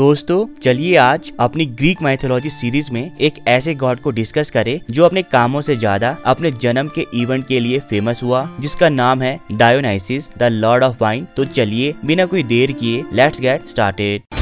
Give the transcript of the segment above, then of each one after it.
दोस्तों, चलिए आज अपनी ग्रीक माइथोलॉजी सीरीज़ में एक ऐसे गॉड को डिस्कस करें, जो अपने कामों से ज़्यादा अपने जन्म के इवेंट के लिए फ़ेमस हुआ, जिसका नाम है Dionysus the lord of wine तो चलिए, बिना कोई देर किए let's get started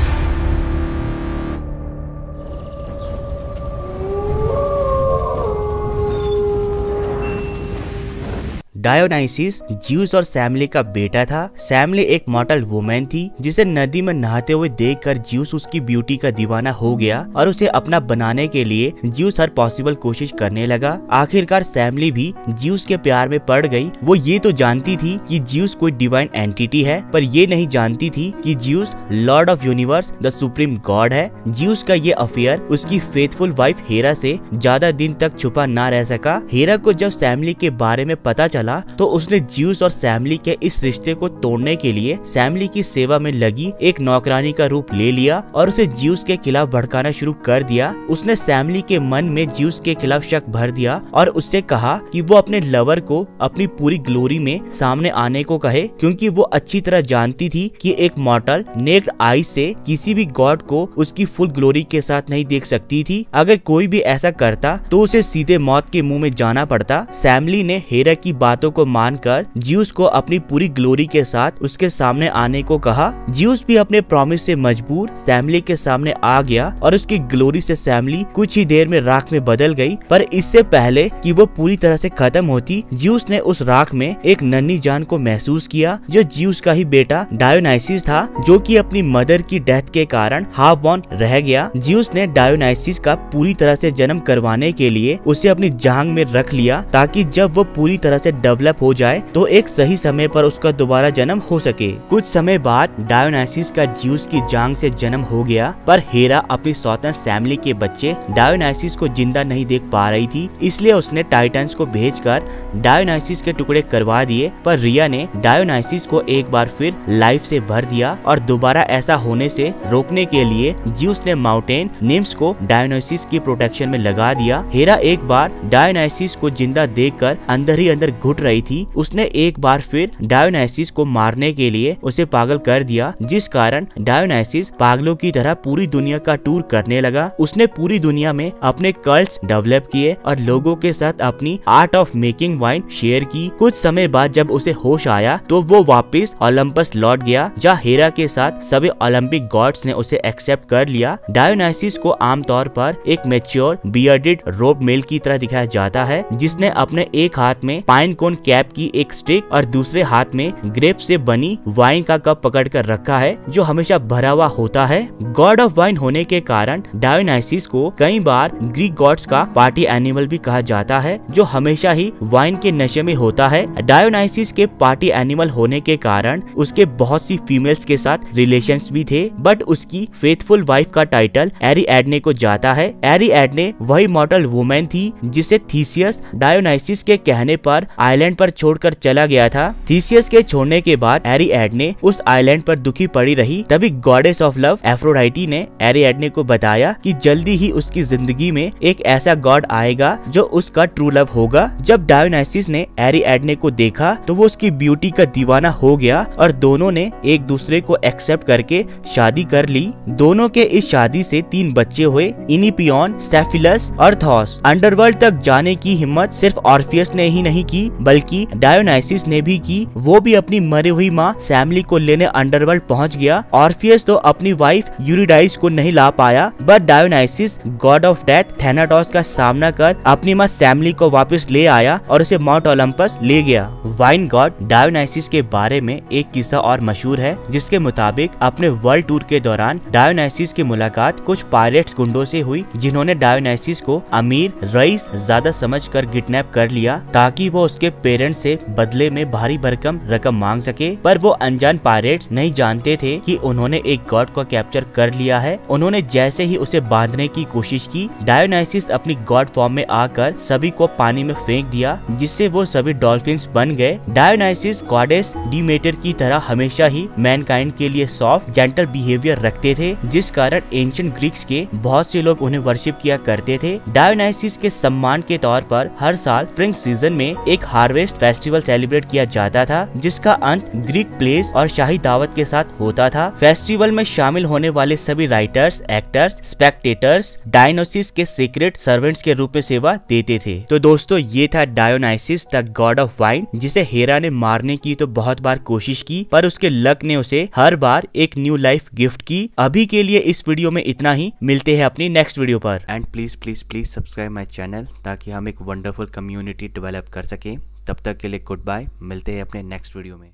Dionysus Zeus और सैमले का बेटा था। सैमले एक मॉडल वुमेन थी, जिसे नदी में नहाते हुए देखकर ज्यूस उसकी ब्यूटी का दीवाना हो गया और उसे अपना बनाने के लिए ज्यूस हर पॉसिबल कोशिश करने लगा। आखिरकार सैमली भी ज्यूस के प्यार में पड़ गई। वो ये तो जानती थी कि ज्यूस कोई डिवाइन एंटिटी है, पर ये नहीं जानती थी कि Zeus lord of universe the supreme god है। ज्यूस का ये अफेयर उसकी फेथफुल वाइफ हेरा से ज़्यादा दिन तक छुपा ना रह सका। हेरा को जब सैमली के बारे में पता चला तो उसने ज्यूस और सैमली के इस रिश्ते को तोड़ने के लिए सैमली की सेवा में लगी एक नौकरानी का रूप ले लिया और उसे ज्यूस के खिलाफ भड़काना शुरू कर दिया। उसने सैमली के मन में ज्यूस के खिलाफ शक भर दिया और उससे कहा कि वो अपने लवर को अपनी पूरी ग्लोरी में सामने आने को कहे, क्योंकि वो अच्छी तरह जानती थी कि एक मॉटल नेक्ड आई से किसी भी गॉड को उसकी फुल ग्लोरी के साथ नहीं देख सकती थी। अगर कोई भी ऐसा करता तो उसे सीधे मौत के मुँह में जाना पड़ता। सैमली ने हेरा की बातों बातों को मानकर ज्यूस को अपनी पूरी ग्लोरी के साथ उसके सामने आने को कहा। ज्यूस भी अपने प्रॉमिस से मजबूर सैमली के सामने आ गया और उसकी ग्लोरी से सैमली कुछ ही देर में राख में बदल गई। पर इससे पहले कि वो पूरी तरह से खत्म होती ज्यूस ने उस राख में एक नन्ही जान को महसूस किया, जो ज्यूस का ही बेटा डायोनाइसिस था, जो कि अपनी मदर की डेथ के कारण हाफ़ बॉर्न रह गया। ज्यूस ने डायोनाइसिस का पूरी तरह से जन्म करवाने के लिए उसे अपनी जांग में रख लिया, ताकि जब वो पूरी तरह से डेवलप हो जाए तो एक सही समय पर उसका दोबारा जन्म हो सके। कुछ समय बाद डायोनाइसिस का ज्यूस की जांग से जन्म हो गया, पर हेरा अपनी स्वतंत्र फैमिली के बच्चे डायोनाइसिस को ज़िंदा नहीं देख पा रही थी, इसलिए उसने टाइटन्स को भेजकर डायोनाइसिस के टुकड़े करवा दिए, पर रिया ने डायोनाइसिस को एक बार फिर लाइफ से भर दिया और दोबारा ऐसा होने से रोकने के लिए ज्यूस ने माउंटेन निम्स को डायोनाइसिस की प्रोटेक्शन में लगा दिया। हेरा एक बार डायोनाइसिस को ज़िंदा देखकर अंदर ही अंदर घुट रही थी। उसने एक बार फिर डायोनाइसिस को मारने के लिए उसे पागल कर दिया, जिस कारण डायोनाइसिस पागलों की तरह पूरी दुनिया का टूर करने लगा। उसने पूरी दुनिया में अपने कल्ट डेवलप किए और लोगों के साथ अपनी art of making wine share की। कुछ समय बाद जब उसे होश आया तो वो वापस ओलंपस लौट गया, जहाँ हेरा के साथ सभी ओलंपिक गॉड्स ने उसे एक्सेप्ट कर लिया। डायोनाइसिस को आमतौर पर एक मेच्योर बियर्डेड रोप मेल की तरह दिखाया जाता है, जिसने अपने एक हाथ में पाइन कोन कैप की एक स्टिक और दूसरे हाथ में ग्रेप से बनी वाइन का कप पकड़ कर रखा है, जो हमेशा भरा हुआ होता है। गॉड ऑफ़ वाइन होने के कारण डायोनाइसिस को कई बार ग्रीक गॉड्स का पार्टी एनिमल भी कहा जाता है, जो हमेशा ही वाइन के नशे में होता है। डायोनाइसिस के पार्टी एनिमल होने के कारण उसके बहुत सी फीमेल्स के साथ रिलेशन भी थे, बट उसकी फेथफुल वाइफ का टाइटल एरी एडने को जाता है। एरी एडने वही मॉडल वुमेन थी, जिसे थीसियस डायोनाइसिस के कहने पर आइलैंड पर छोड़कर चला गया था। थीसियस के छोड़ने के बाद एरी एडने उस आइलैंड पर दुखी पड़ी रही। तभी गॉडेस ऑफ़ लव एफ्रोडाइटी ने एरी एडने को बताया कि जल्दी ही उसकी ज़िंदगी में एक ऐसा गॉड आएगा जो उसका ट्रू लव होगा। जब डायोनाइसिस ने एरी एडने को देखा तो वो उसकी ब्यूटी का दीवाना हो गया और दोनों ने एक दूसरे को एक्सेप्ट करके शादी कर ली। दोनों के इस शादी से तीन बच्चे हुए, इनिपियन, स्टेफिलस और थॉस। अंडरवर्ल्ड तक जाने की हिम्मत सिर्फ़ ऑर्फियस ने ही नहीं की बल्कि डायोनाइसिस ने भी की। वो भी अपनी मरी हुई माँ सैमली को लेने अंडरवर्ल्ड पहुँच गया ऑर्फियस तो अपनी वाइफ यूरिडाइस को नहीं ला पाया। But Dionysus god of death Thanatos का सामना कर अपनी माँ सैमली को वापस ले आया और उसे माउंट ओलंपस ले गया। वाइन गॉड डायोनाइसिस के बारे में एक किस्सा और मशहूर है, जिसके मुताबिक अपने वर्ल्ड टूर के दौरान डायोनाइसिस की मुलाकात कुछ पायरेट्स गुंडों से हुई, जिन्होंने डायोनाइसिस को अमीर, रईस, ज़्यादा समझ कर किडनैप कर लिया, ताकि वो उसके पेरेंट्स से बदले में भारी भरकम रकम मांग सके, पर वो अनजान पायरेट्स नहीं जानते थे कि उन्होंने एक गॉड को कैप्चर कर लिया है। उन्होंने जैसे ही उसे बांधने की कोशिश की डायोनाइसिस अपनी गॉड फॉर्म में आकर सभी को पानी में फेंक दिया, जिससे वो सभी डॉल्फिन बन गए। डायोनाइसिस गॉडेस डीमेटर की तरह हमेशा ही मैनकाइंड के लिए सॉफ्ट जेंटल बिहेवियर रखते थे, जिस कारण एंशियंट ग्रीक्स के बहुत से लोग उन्हें वर्शिप किया करते थे। डायोनाइसिस के सम्मान के तौर पर हर साल स्प्रिंग सीज़न में एक हार्वेस्ट फेस्टिवल सेलिब्रेट किया जाता था, जिसका अंत ग्रीक प्लेस और शाही दावत के साथ होता था। फेस्टिवल में शामिल होने वाले सभी राइटर्स एक्टर्स स्पेक्टेटर्स डायनोसिस के सीक्रेट सर्वेंट्स के रूप में सेवा देते थे। तो दोस्तों, ये था Dionysus the god of wine जिसे हेरा ने मारने की तो बहुत बार कोशिश की, पर उसके लक ने उसे हर बार एक न्यू लाइफ गिफ्ट की। अभी के लिए इस वीडियो में इतना ही। मिलते हैं अपनी नेक्स्ट वीडियो पर। And please please please subscribe my channel ताकि हम एक वंडरफुल कम्युनिटी डेवलप कर सके। तब तक के लिए गुड बाय मिलते हैं अपने नेक्स्ट वीडियो में।